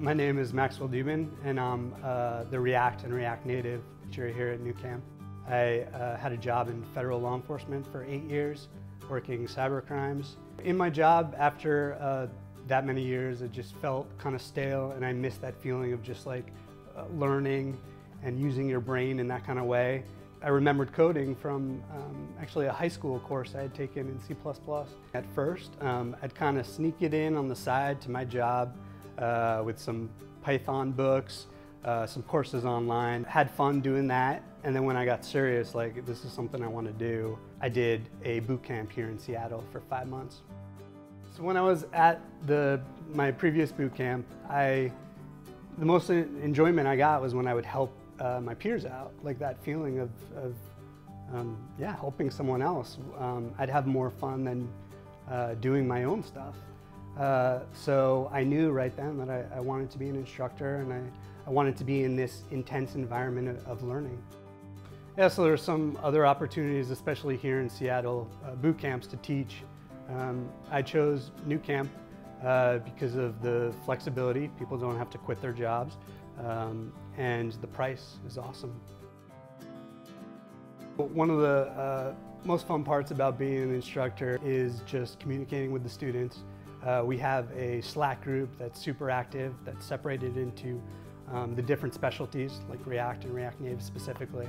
My name is Maxwell Dubin, and I'm uh, the React and React Native teacher here at Nucamp. I uh, had a job in federal law enforcement for eight years, working cyber crimes. In my job, after uh, that many years, it just felt kind of stale, and I missed that feeling of just like uh, learning and using your brain in that kind of way. I remembered coding from um, actually a high school course I had taken in C++. At first, um, I'd kind of sneak it in on the side to my job uh, with some Python books, uh, some courses online. Had fun doing that, and then when I got serious, like this is something I want to do, I did a boot camp here in Seattle for five months. So when I was at the my previous boot camp, I the most enjoyment I got was when I would help uh, my peers out, like that feeling of, of um, yeah, helping someone else. Um, I'd have more fun than uh, doing my own stuff. Uh, so I knew right then that I, I, wanted to be an instructor and I, I wanted to be in this intense environment of, of learning. Yeah, so there are some other opportunities, especially here in Seattle, uh, boot camps to teach. Um, I chose Nucamp uh, because of the flexibility. People don't have to quit their jobs um, and the price is awesome. One of the uh, most fun parts about being an instructor is just communicating with the students. Uh, we have a Slack group that's super active, that's separated into um, the different specialties, like React and React Native specifically.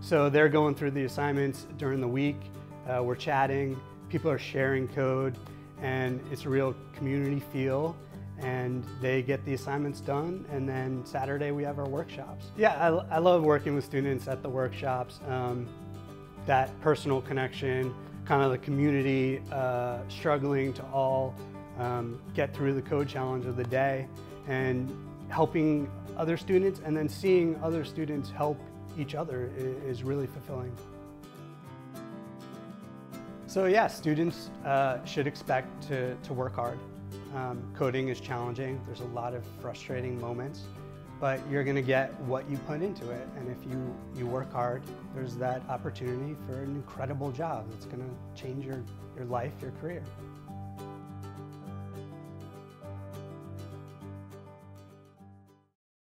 So they're going through the assignments during the week. Uh, we're chatting, people are sharing code, and it's a real community feel and they get the assignments done and then Saturday we have our workshops. Yeah, I, I love working with students at the workshops. Um, that personal connection, kind of the community uh, struggling to all get through the code challenge of the day and helping other students and then seeing other students help each other is really fulfilling. So yeah, students uh, should expect to, to work hard. Um, coding is challenging. There's a lot of frustrating moments, but you're going to get what you put into it. And if you, you work hard, there's that opportunity for an incredible job that's going to change your, your life, your career.